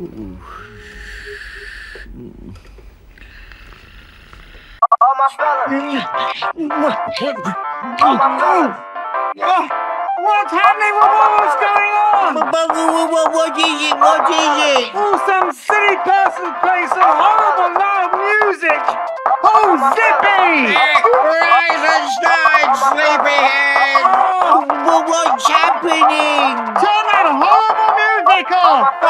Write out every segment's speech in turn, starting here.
All my fellas. All my fellas. What's happening? What, what's going on? What, what is it? What is it? Oh, some silly person plays some horrible loud music. Oh, Zippy! Rise and shine, sleepyhead! Oh, What's happening? turn that horrible music off!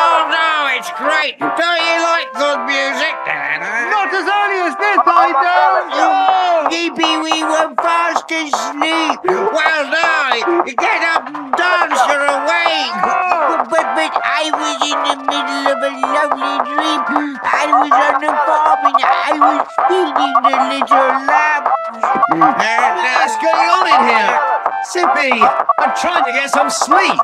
Oh it's great! Don't you like good music? Not as early as this, I don't. Oh. Maybe we were fast asleep. Well, now, get up and dance, you're awake. But, but, but I was in the middle of a lovely dream. I was on the farm and I was feeding the little lamb. Hmm. Uh, What's going on in here? Zippy, I'm trying to get some sleep.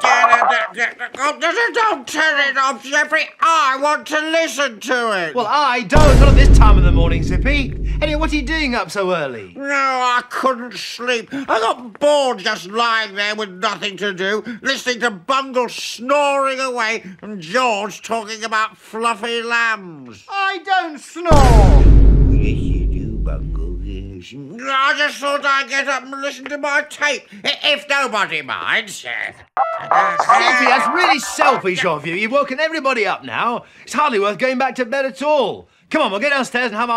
Don't turn it off, Geoffrey. I want to listen to it. Well, I don't. Not at this time of the morning, Zippy. Anyway, what are you doing up so early? No, I couldn't sleep. I got bored just lying there with nothing to do, listening to Bungle snoring away and George talking about fluffy lambs. I don't snore. I just thought I'd get up and listen to my tape, if nobody minds. Zippy, that's really selfish of you. You've woken everybody up now. It's hardly worth going back to bed at all. Come on, we'll get downstairs and have our